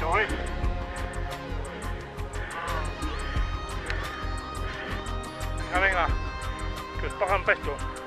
Joy. Venga, venga, que os pagan pesto.